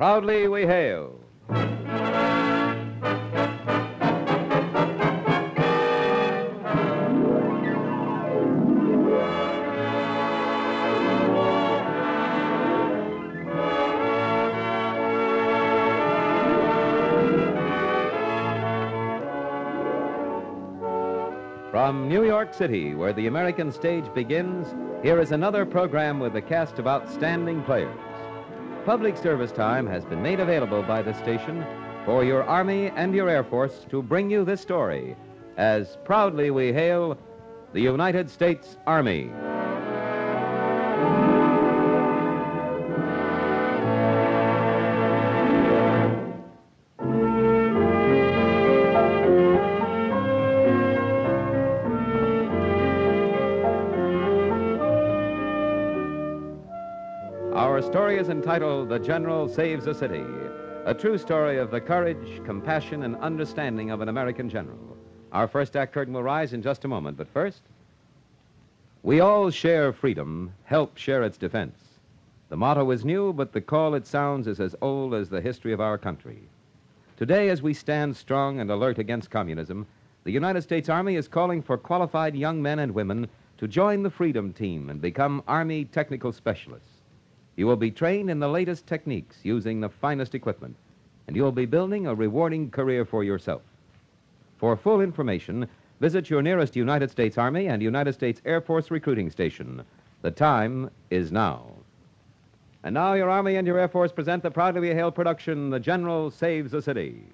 Proudly we hail. From New York City, where the American stage begins, here is another program with a cast of outstanding players. Public service time has been made available by the station for your Army and your Air Force to bring you this story as proudly we hail the United States Army. Our story is entitled The General Saves a City, a true story of the courage, compassion, and understanding of an American general. Our first act curtain will rise in just a moment, but first, we all share freedom, help share its defense. The motto is new, but the call it sounds is as old as the history of our country. Today, as we stand strong and alert against communism, the United States Army is calling for qualified young men and women to join the Freedom Team and become Army technical specialists. You will be trained in the latest techniques using the finest equipment, and you'll be building a rewarding career for yourself. For full information, visit your nearest United States Army and United States Air Force recruiting station. The time is now. And now your Army and your Air Force present the proudly we hail production, The General Saves a City.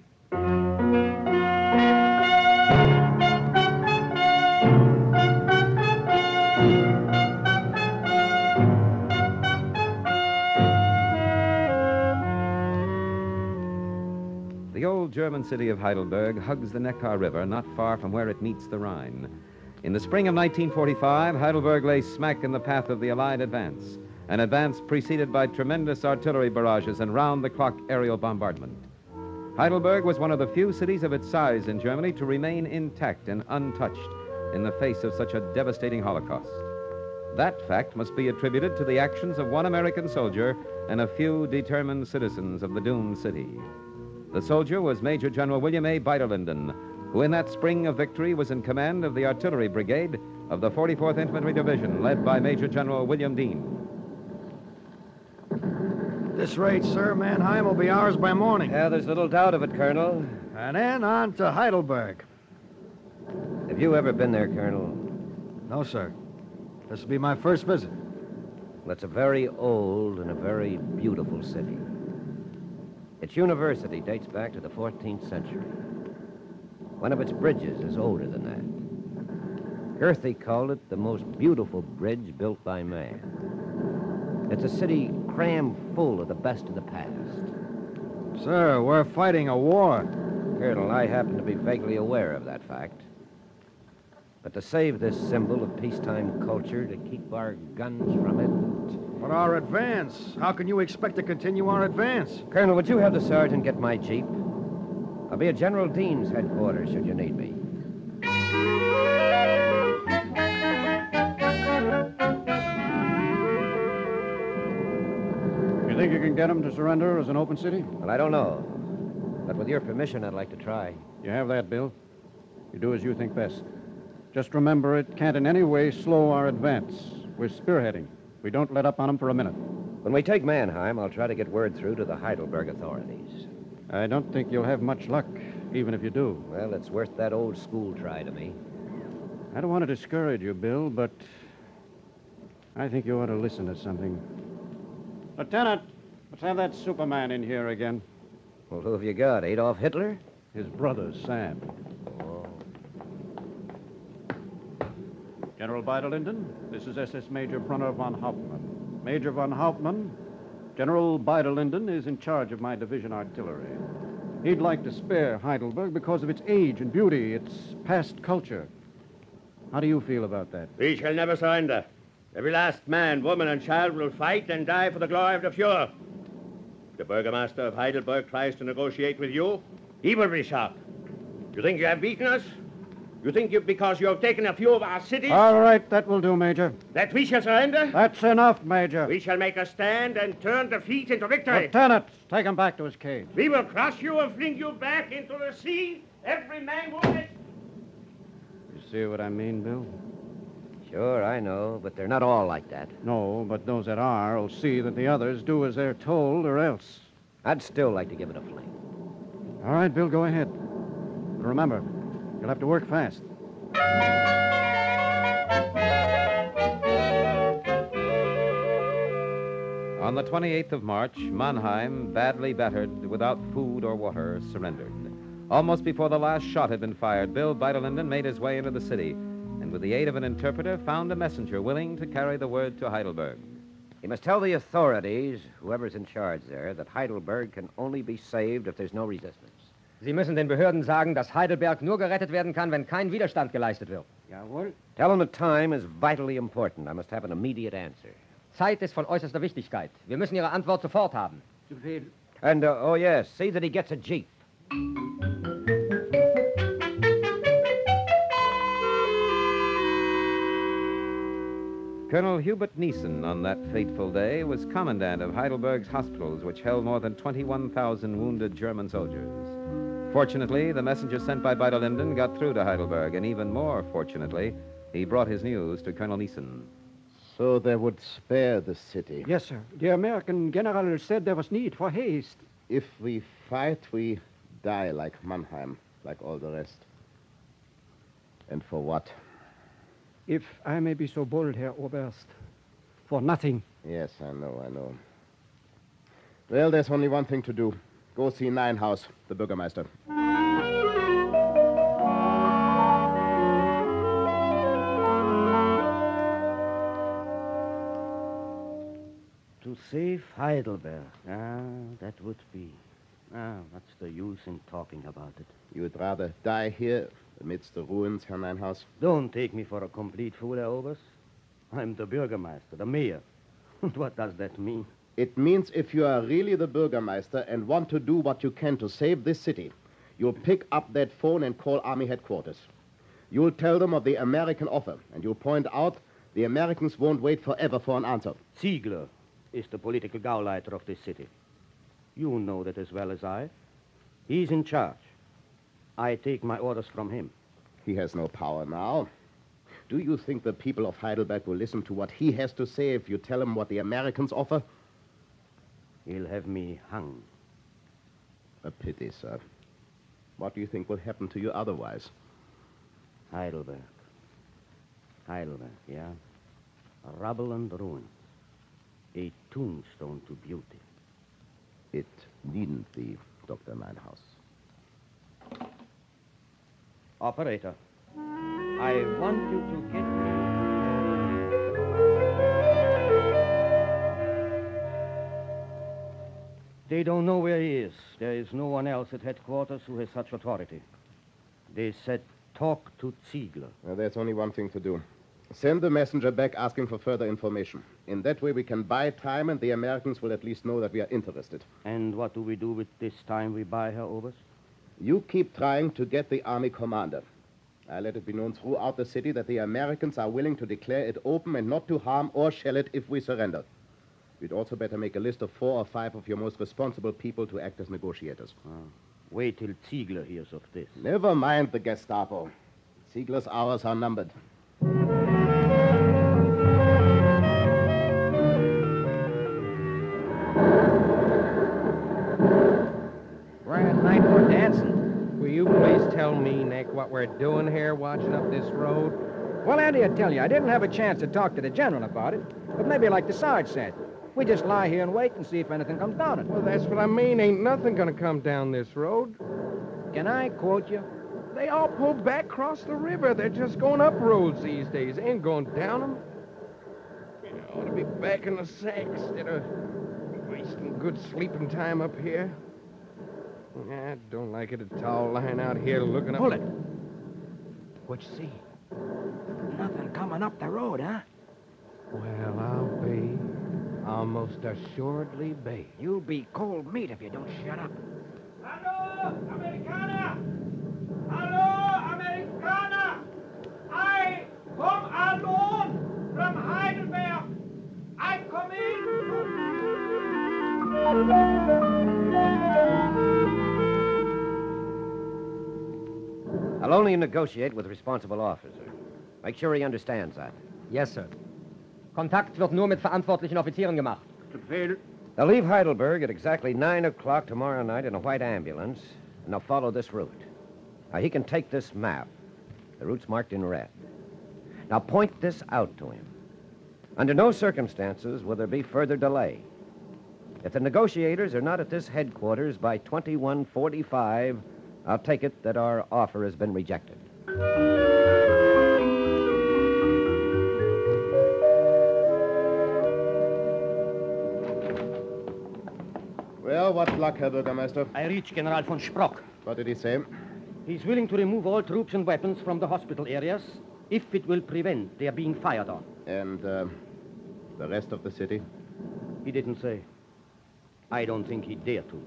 German city of Heidelberg hugs the Neckar River not far from where it meets the Rhine. In the spring of 1945, Heidelberg lay smack in the path of the Allied advance, an advance preceded by tremendous artillery barrages and round the clock aerial bombardment. Heidelberg was one of the few cities of its size in Germany to remain intact and untouched in the face of such a devastating Holocaust. That fact must be attributed to the actions of one American soldier and a few determined citizens of the doomed city. The soldier was Major General William A. Beiderlinden, who in that spring of victory was in command of the artillery brigade of the 44th Infantry Division, led by Major General William Dean. This rate, sir, Mannheim will be ours by morning. Yeah, there's little doubt of it, Colonel. And then on to Heidelberg. Have you ever been there, Colonel? No, sir. This will be my first visit. Well, it's a very old and a very beautiful city. Its university dates back to the 14th century. One of its bridges is older than that. Goethe called it the most beautiful bridge built by man. It's a city crammed full of the best of the past. Sir, we're fighting a war. Colonel, I happen to be vaguely aware of that fact. But to save this symbol of peacetime culture, to keep our guns from it. But our advance. How can you expect to continue our advance? Colonel, would you have the sergeant get my jeep? I'll be at General Dean's headquarters should you need me. You think you can get him to surrender as an open city? Well, I don't know. But with your permission, I'd like to try. You have that, Bill. You do as you think best. Just remember, it can't in any way slow our advance. We're spearheading. We don't let up on them for a minute. When we take Mannheim, I'll try to get word through to the Heidelberg authorities. I don't think you'll have much luck, even if you do. Well, it's worth that old school try to me. I don't want to discourage you, Bill, but I think you ought to listen to something. Lieutenant, let's have that Superman in here again. Well, who have you got? Adolf Hitler? His brother, Sam. General Beiderlinden, this is SS Major Brunner von Hauptmann. Major von Hauptmann, General Beiderlinden is in charge of my division artillery. He'd like to spare Heidelberg because of its age and beauty, its past culture. How do you feel about that? We shall never surrender. Every last man, woman, and child will fight and die for the glory of the Fuhrer. If the Burgomaster of Heidelberg tries to negotiate with you, he will be shot. You think you have beaten us? You think you, because you have taken a few of our cities All right, that will do, Major. that we shall surrender? That's enough, Major. We shall make a stand and turn defeat into victory. Lieutenant, take him back to his cage. We will crush you and fling you back into the sea. Every man wounded. You see what I mean, Bill? Sure, I know, but they're not all like that. No, but those that are will see that the others do as they're told or else. I'd still like to give it a fling. All right, Bill, go ahead. But remember, you'll have to work fast. On the 28th of March, Mannheim, badly battered, without food or water, surrendered. Almost before the last shot had been fired, Bill Beiderlinden made his way into the city and, with the aid of an interpreter, found a messenger willing to carry the word to Heidelberg. He must tell the authorities, whoever's in charge there, that Heidelberg can only be saved if there's no resistance. Sie müssen den Behörden sagen, dass Heidelberg nur gerettet werden kann, wenn kein Widerstand geleistet wird. Jawohl. Tell them the time is vitally important. I must have an immediate answer. Zeit ist von äußerster Wichtigkeit. Wir müssen Ihre Antwort sofort haben. And, uh, oh, yes, see that he gets a Jeep. Colonel Hubert Neeson, on that fateful day, was commandant of Heidelberg's hospitals, which held more than 21,000 wounded German soldiers. Fortunately, the messenger sent by Beiderlinden got through to Heidelberg, and even more fortunately, he brought his news to Colonel Neeson. So they would spare the city. Yes, sir. The American general said there was need for haste. If we fight, we die like Mannheim, like all the rest. And for what? If I may be so bold, Herr Oberst, for nothing. Yes, I know, I know. Well, there's only one thing to do. Go see Neinhaus, the Bürgermeister. To save Heidelberg. Ah, that would be. Ah, what's the use in talking about it? You would rather die here amidst the ruins, Herr Neinhaus? Don't take me for a complete fool, Herr Oberst. I'm the Bürgermeister, the mayor. What does that mean? It means if you are really the Bürgermeister and want to do what you can to save this city, you'll pick up that phone and call Army headquarters. You'll tell them of the American offer, and you'll point out the Americans won't wait forever for an answer. Ziegler is the political gauleiter of this city. You know that as well as I. He's in charge. I take my orders from him. He has no power now. Do you think the people of Heidelberg will listen to what he has to say if you tell them what the Americans offer? He'll have me hung. A pity, sir. What do you think will happen to you otherwise? Heidelberg. Heidelberg, yeah. Rubble and ruins. A tombstone to beauty. It needn't be, Dr. Neinhaus. Operator, I want you to get me. They don't know where he is. There is no one else at headquarters who has such authority. They said, talk to Ziegler. Well, there's only one thing to do. Send the messenger back asking for further information. In that way, we can buy time, and the Americans will at least know that we are interested. And what do we do with this time we buy, Herr Oberst? You keep trying to get the army commander. I let it be known throughout the city that the Americans are willing to declare it open and not to harm or shell it if we surrender. You'd also better make a list of four or five of your most responsible people to act as negotiators. Ah, wait till Ziegler hears of this. Never mind the Gestapo. Ziegler's hours are numbered. Grand night for dancing. Will you please tell me, Nick, what we're doing here watching up this road? Well, Andy, I tell you, I didn't have a chance to talk to the general about it. But maybe like the Sarge said, we just lie here and wait and see if anything comes down it. Well, that's what I mean. Ain't nothing gonna come down this road. Can I quote you? They all pull back across the river. They're just going up roads these days. They ain't going down them. You ought to be back in the sack instead of wasting good sleeping time up here. I don't like it at all lying out here looking up. Hold it. What you see? Nothing coming up the road, huh? Well, I'll be. Almost assuredly be. You'll be cold meat if you don't shut up. Hallo, Amerikaner! Hallo, Amerikaner! come alone from Heidelberg. I come in. I'll only negotiate with a responsible officer. Make sure he understands that. Yes, sir. Kontakt wird nur mit verantwortlichen Offizieren gemacht. They'll leave Heidelberg at exactly 9 o'clock tomorrow night in a white ambulance, and they'll follow this route. Now, he can take this map. The route's marked in red. Now, point this out to him. Under no circumstances will there be further delay. If the negotiators are not at this headquarters by 2145, I'll take it that our offer has been rejected. Well, what luck, Herr Bürgermeister? I reached General von Sprock. What did he say? He's willing to remove all troops and weapons from the hospital areas if it will prevent their being fired on. And uh, the rest of the city? He didn't say. I don't think he'd dare to.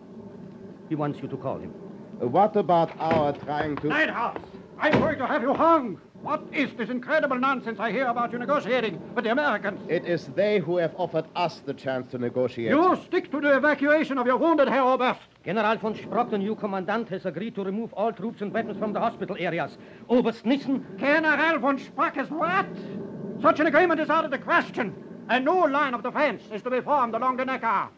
He wants you to call him. What about our trying to. Lighthouse! I'm going to have you hung! What is this incredible nonsense I hear about you negotiating with the Americans? It is they who have offered us the chance to negotiate. You stick to the evacuation of your wounded, Herr Oberst. General von Sprock, the new commandant, has agreed to remove all troops and weapons from the hospital areas. Oberst Nissen. General von Sprock is what? Such an agreement is out of the question. A new line of defense is to be formed along the Neckar.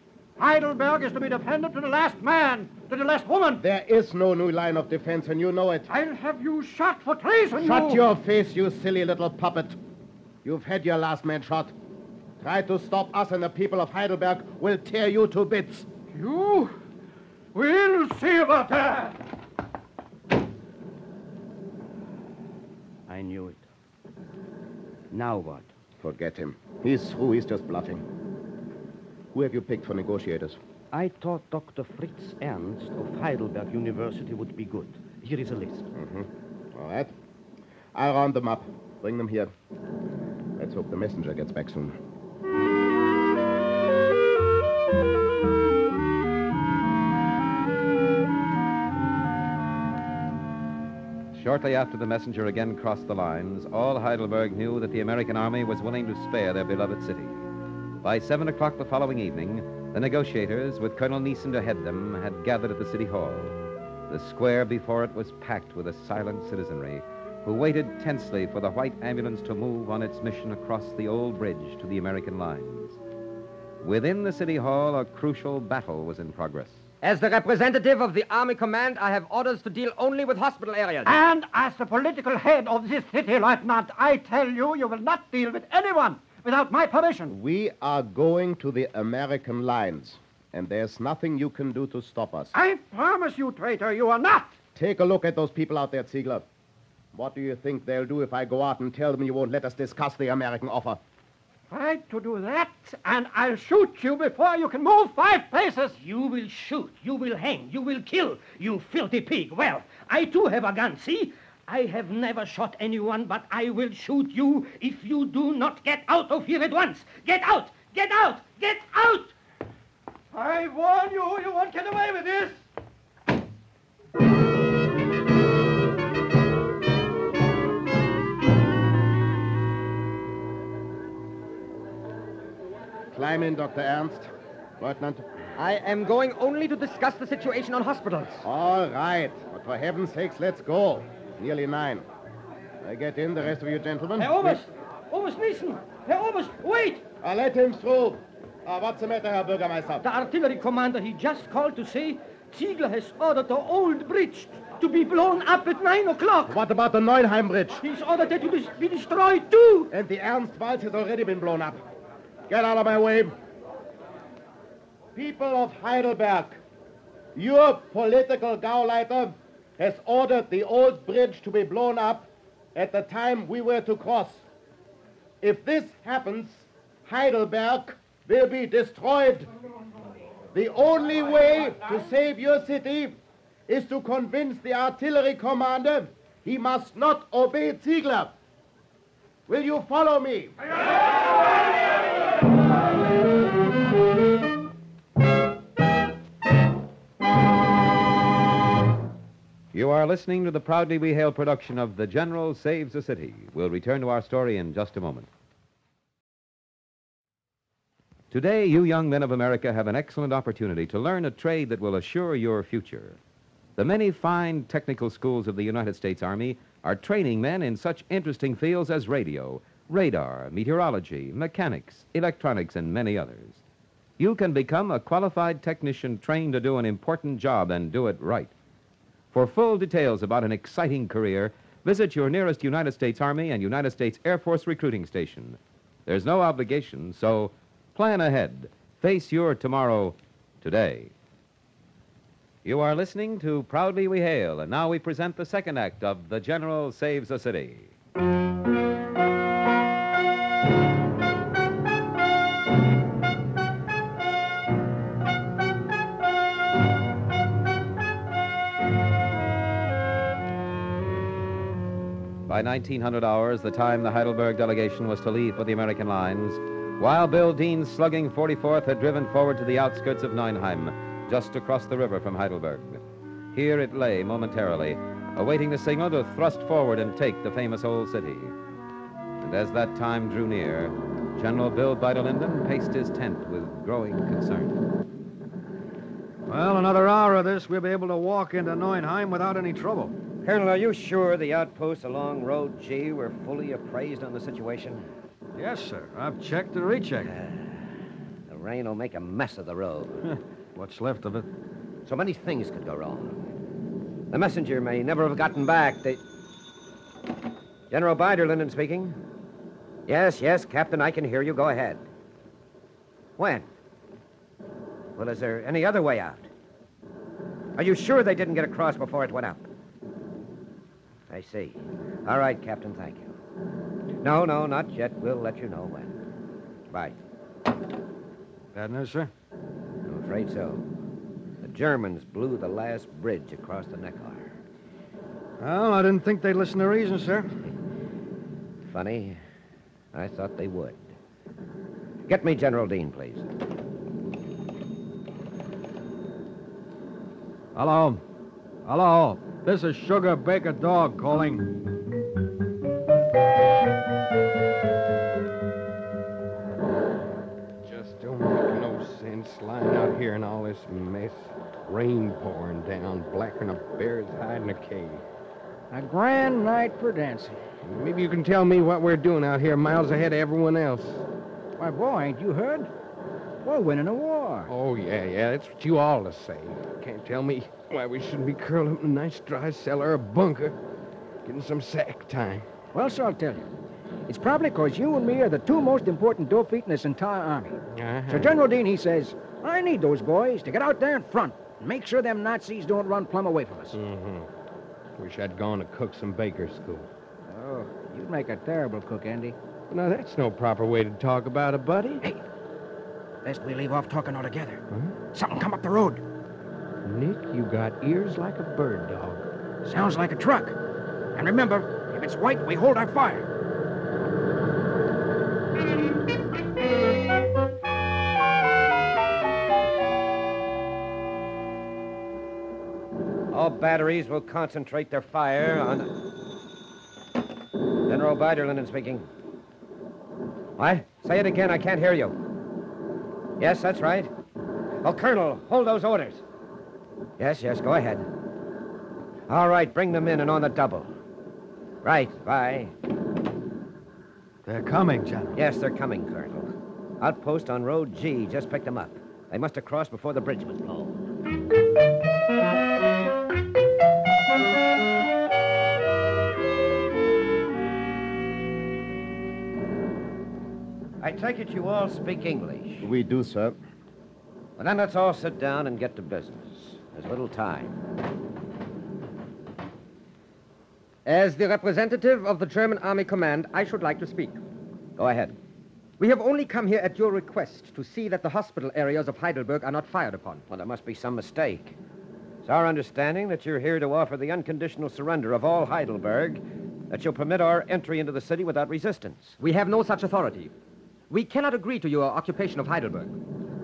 Heidelberg is to be defended to the last man, to the last woman. There is no new line of defense, and you know it. I'll have you shot for treason. Shut you. your face, you silly little puppet. You've had your last man shot. Try to stop us, and the people of Heidelberg will tear you to bits. You? We'll see about that. I knew it. Now what? Forget him. He's through. He's just bluffing. Who have you picked for negotiators? I thought Dr. Fritz Ernst of Heidelberg University would be good. Here is a list. Mm-hmm. All right. I'll round them up. Bring them here. Let's hope the messenger gets back soon. Shortly after the messenger again crossed the lines, all Heidelberg knew that the American army was willing to spare their beloved city. By 7 o'clock the following evening, the negotiators, with Colonel Neeson to head them, had gathered at the city hall. The square before it was packed with a silent citizenry who waited tensely for the white ambulance to move on its mission across the old bridge to the American lines. Within the city hall, a crucial battle was in progress. As the representative of the Army Command, I have orders to deal only with hospital areas. And as the political head of this city, Lieutenant, I tell you, you will not deal with anyone without my permission. We are going to the American lines, and there's nothing you can do to stop us. I promise you, traitor, you are not. Take a look at those people out there, Ziegler. What do you think they'll do if I go out and tell them you won't let us discuss the American offer? Try to do that, and I'll shoot you before you can move five paces. You will shoot, you will hang, you will kill, you filthy pig. Well, I too have a gun, see? I have never shot anyone, but I will shoot you if you do not get out of here at once. Get out! Get out! Get out! I warn you, you won't get away with this. Climb in, Dr. Ernst. Lieutenant. I am going only to discuss the situation on hospitals. All right. But for heaven's sakes, let's go. Nearly nine. I get in, the rest of you gentlemen. Herr Oberst! Oberst Niesen! Herr Oberst, wait! I let him through. Uh, what's the matter, Herr Bürgermeister? The artillery commander, he just called to say Ziegler has ordered the old bridge to be blown up at nine o'clock. What about the Neuenheim Bridge? He's ordered that to be destroyed, too. And the Ernst Walz has already been blown up. Get out of my way. People of Heidelberg, your political Gauleiter has ordered the old bridge to be blown up at the time we were to cross. If this happens, Heidelberg will be destroyed. The only way to save your city is to convince the artillery commander he must not obey Ziegler. Will you follow me? You are listening to the Proudly We Hail production of The General Saves a City. We'll return to our story in just a moment. Today, you young men of America have an excellent opportunity to learn a trade that will assure your future. The many fine technical schools of the United States Army are training men in such interesting fields as radio, radar, meteorology, mechanics, electronics, and many others. You can become a qualified technician trained to do an important job and do it right. For full details about an exciting career, visit your nearest United States Army and United States Air Force recruiting station. There's no obligation, so plan ahead. Face your tomorrow today. You are listening to Proudly We Hail, and now we present the second act of The General Saves a City. By 1900 hours, the time the Heidelberg delegation was to leave for the American lines, while Bill Dean's slugging 44th had driven forward to the outskirts of Neuenheim, just across the river from Heidelberg. Here it lay momentarily, awaiting the signal to thrust forward and take the famous old city. And as that time drew near, General Bill Beiderlinden paced his tent with growing concern. Well, another hour of this, we'll be able to walk into Neuenheim without any trouble. Colonel, are you sure the outposts along Road G were fully appraised on the situation? Yes, sir. I've checked and rechecked. Uh, the rain will make a mess of the road. What's left of it? So many things could go wrong. The messenger may never have gotten back. They... General Beiderlinden speaking. Yes, yes, Captain, I can hear you. Go ahead. When? Well, is there any other way out? Are you sure they didn't get across before it went up? I see. All right, Captain, thank you. No, no, not yet. We'll let you know when. Bye. Bad news, sir? I'm afraid so. The Germans blew the last bridge across the Neckar. Well, I didn't think they'd listen to reason, sir. Funny. I thought they would. Get me General Dean, please. Hello. Hello. This is Sugar Baker Dog calling. Just don't make no sense lying out here in all this mess. Rain pouring down, blackening a bear's hide in a cave. A grand night for dancing. Maybe you can tell me what we're doing out here miles ahead of everyone else. Why, boy, ain't you heard? We're winning a war. Oh, yeah, yeah, that's what you all to say. Can't tell me why we shouldn't be curled up in a nice dry cellar or bunker, getting some sack time. Well, sir, I'll tell you. It's probably because you and me are the two most important dope feet in this entire army. Uh-huh. So General Dean, he says, I need those boys to get out there in front and make sure them Nazis don't run plumb away from us. Mm-hmm. Wish I'd gone to cook some baker school. Oh, you'd make a terrible cook, Andy. Now, that's no proper way to talk about it, buddy. Hey, best we leave off talking altogether. Something come up the road. Nick, you got ears like a bird dog. Sounds like a truck. And remember, if it's white, we hold our fire. All batteries will concentrate their fire on. General Beiderlinden speaking. What? Say it again. I can't hear you. Yes, that's right. Oh, Colonel, hold those orders. Yes, yes, go ahead. All right, bring them in and on the double. Right, bye. They're coming, General. Yes, they're coming, Colonel. Outpost on Road G just picked them up. They must have crossed before the bridge was blown. I take it you all speak English. We do, sir. Well, then let's all sit down and get to business. There's little time. As the representative of the German Army Command, I should like to speak. Go ahead. We have only come here at your request to see that the hospital areas of Heidelberg are not fired upon. Well, there must be some mistake. It's our understanding that you're here to offer the unconditional surrender of all Heidelberg, that you'll permit our entry into the city without resistance. We have no such authority. We cannot agree to your occupation of Heidelberg.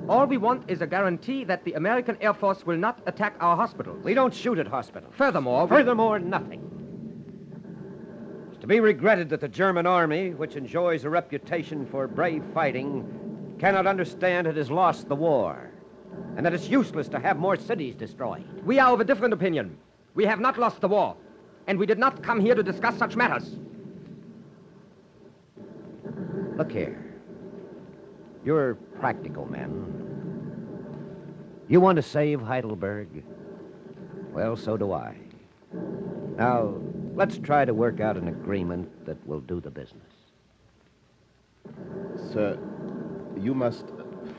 All we want is a guarantee that the American Air Force will not attack our hospitals. We don't shoot at hospitals. Furthermore, we- Furthermore, nothing. It's to be regretted that the German army, which enjoys a reputation for brave fighting, cannot understand it has lost the war, and that it's useless to have more cities destroyed. we are of a different opinion. We have not lost the war, and we did not come here to discuss such matters. Look here. You're practical men. You want to save Heidelberg? Well, so do I. Now, let's try to work out an agreement that will do the business. Sir, you must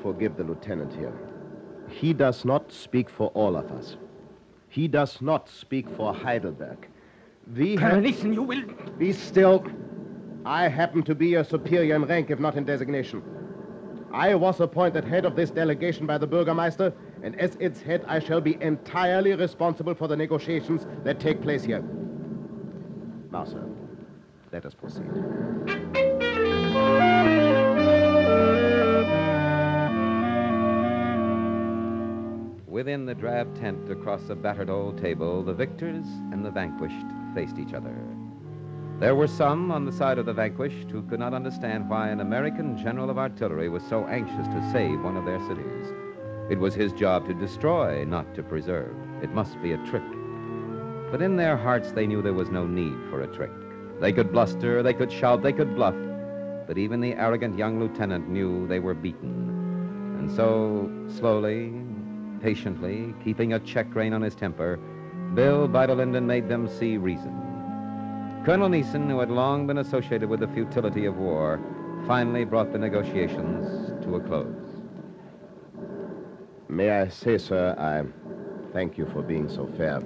forgive the lieutenant here. He does not speak for all of us. He does not speak for Heidelberg. We Colonel have... Neeson, you will. Be still. I happen to be your superior in rank, if not in designation. I was appointed head of this delegation by the Burgermeister, and as its head, I shall be entirely responsible for the negotiations that take place here. Now, sir, let us proceed. Within the drab tent across a battered old table, the victors and the vanquished faced each other. There were some on the side of the vanquished who could not understand why an American general of artillery was so anxious to save one of their cities. It was his job to destroy, not to preserve. It must be a trick. But in their hearts, they knew there was no need for a trick. They could bluster, they could shout, they could bluff. But even the arrogant young lieutenant knew they were beaten. And so, slowly, patiently, keeping a check rein on his temper, Bill Beiderlinden made them see reason. Colonel Neeson, who had long been associated with the futility of war, finally brought the negotiations to a close. May I say, sir, I thank you for being so fair.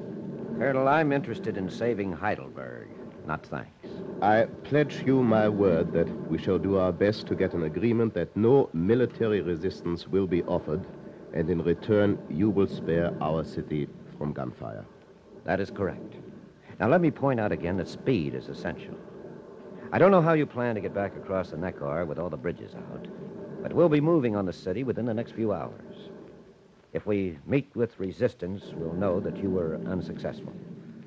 Colonel, I'm interested in saving Heidelberg, not thanks. I pledge you my word that we shall do our best to get an agreement that no military resistance will be offered, and in return, you will spare our city from gunfire. That is correct. Now, let me point out again that speed is essential. I don't know how you plan to get back across the Neckar with all the bridges out, but we'll be moving on the city within the next few hours. If we meet with resistance, we'll know that you were unsuccessful.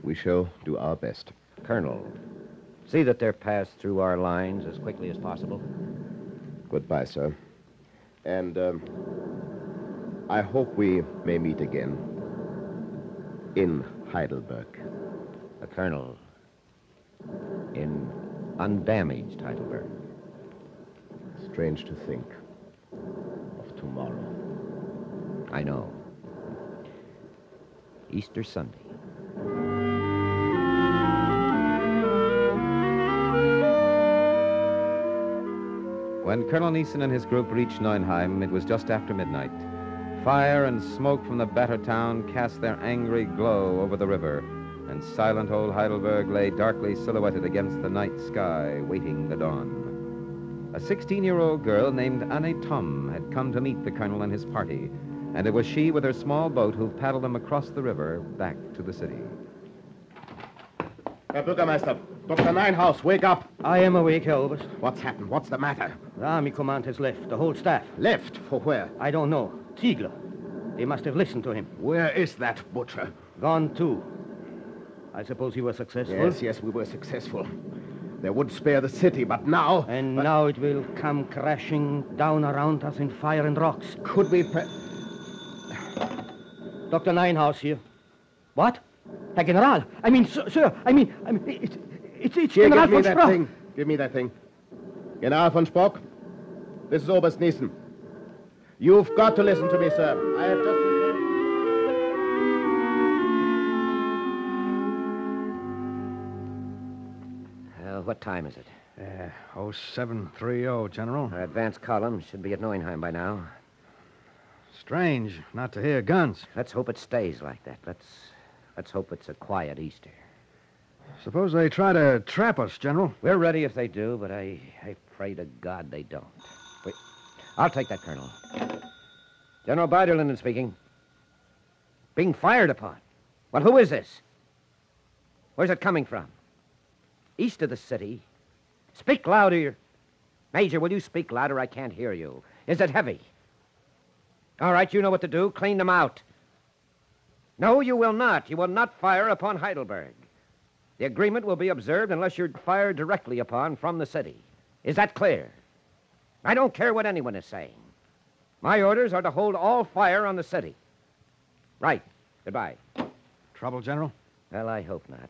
We shall do our best. Colonel, see that they're passed through our lines as quickly as possible. Goodbye, sir. And um, I hope we may meet again in Heidelberg. The Colonel, in undamaged Heidelberg. Strange to think of tomorrow. I know. Easter Sunday. When Colonel Neeson and his group reached Neuenheim, it was just after midnight. Fire and smoke from the battered town cast their angry glow over the river, and silent old Heidelberg lay darkly silhouetted against the night sky, waiting the dawn. A 16 year old girl named Anne Tom had come to meet the colonel and his party, and it was she with her small boat who paddled them across the river back to the city. Herr Bürgermeister, Dr. Neinhaus, wake up. I am awake, Herr Oberst. What's happened? What's the matter? The army command has left, the whole staff. Left? For where? I don't know. Ziegler. They must have listened to him. Where is that butcher? Gone too. I suppose you were successful? Yes, yes, we were successful. They would spare the city, but now. And but now it will come crashing down around us in fire and rocks. Could we. Pre- Dr. Neinhaus here. What? Herr General. I mean, sir, sir I mean, I mean, it's, it's, it's Here, General give me von that thing. Give me that thing. General von Spock, this is Oberst Neeson. You've got to listen to me, sir. I have just. What time is it? Uh, 0730, General. Our advance column should be at Neuenheim by now. Strange not to hear guns. Let's hope it stays like that. Let's let's hope it's a quiet Easter. Suppose they try to trap us, General. We're ready if they do, but I, I pray to God they don't. Wait. I'll take that, Colonel. General Beiderlinden speaking. Being fired upon. Well, who is this? Where's it coming from? East of the city. Speak louder. Major, will you speak louder? I can't hear you. Is it heavy? All right, you know what to do. Clean them out. No, you will not. You will not fire upon Heidelberg. The agreement will be observed unless you're fired directly upon from the city. Is that clear? I don't care what anyone is saying. My orders are to hold all fire on the city. Right. Goodbye. Trouble, General? Well, I hope not.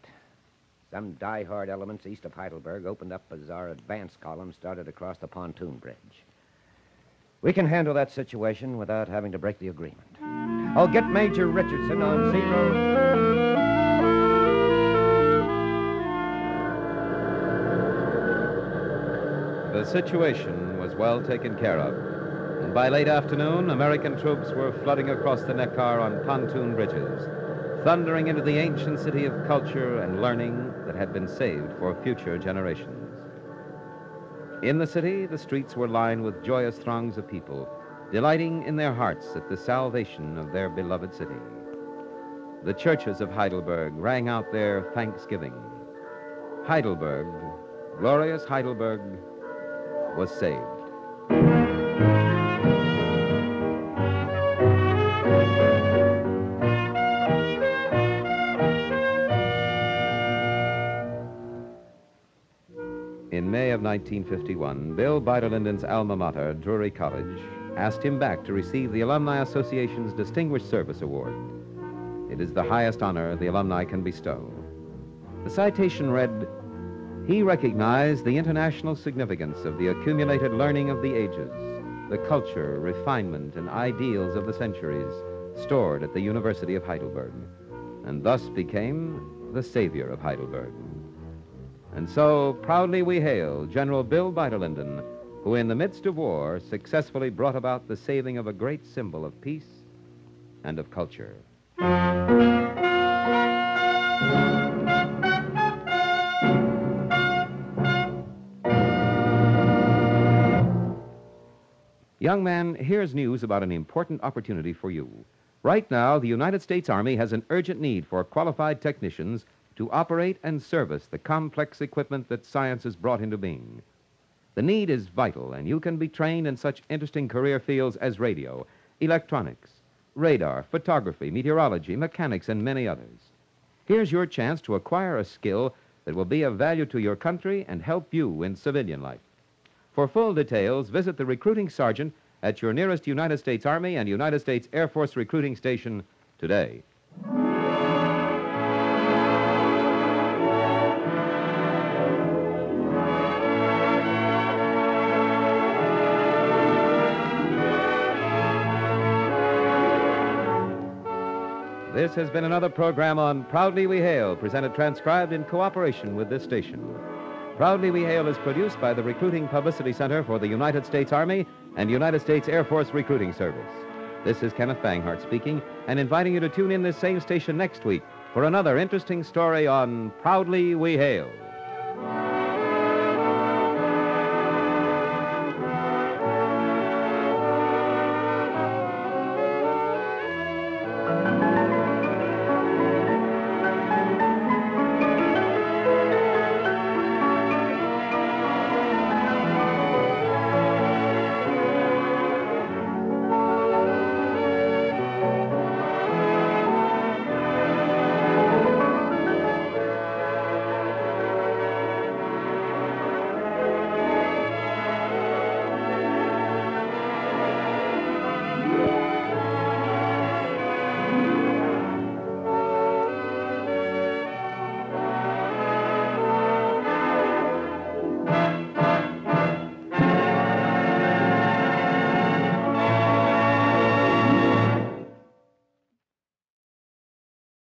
Some die-hard elements east of Heidelberg opened up as our advance column started across the pontoon bridge. We can handle that situation without having to break the agreement. I'll get Major Richardson on zero. The situation was well taken care of. And by late afternoon, American troops were flooding across the Neckar on pontoon bridges, thundering into the ancient city of culture and learning that had been saved for future generations. In the city, the streets were lined with joyous throngs of people, delighting in their hearts at the salvation of their beloved city. The churches of Heidelberg rang out their thanksgiving. Heidelberg, glorious Heidelberg, was saved. 1951, Bill Beiderlinden's alma mater, Drury College, asked him back to receive the Alumni Association's Distinguished Service Award. It is the highest honor the alumni can bestow. The citation read He recognized the international significance of the accumulated learning of the ages, the culture, refinement, and ideals of the centuries stored at the University of Heidelberg, and thus became the savior of Heidelberg. And so proudly we hail General Bill Beiderlinden, who in the midst of war successfully brought about the saving of a great symbol of peace and of culture. Young man, here's news about an important opportunity for you. Right now, the United States Army has an urgent need for qualified technicians to operate and service the complex equipment that science has brought into being. The need is vital, and you can be trained in such interesting career fields as radio, electronics, radar, photography, meteorology, mechanics, and many others. Here's your chance to acquire a skill that will be of value to your country and help you in civilian life. For full details, visit the recruiting sergeant at your nearest United States Army and United States Air Force recruiting station today. This has been another program on Proudly We Hail, presented transcribed in cooperation with this station. Proudly We Hail is produced by the Recruiting Publicity Center for the United States Army and United States Air Force Recruiting Service. This is Kenneth Banghart speaking and inviting you to tune in this same station next week for another interesting story on Proudly We Hail.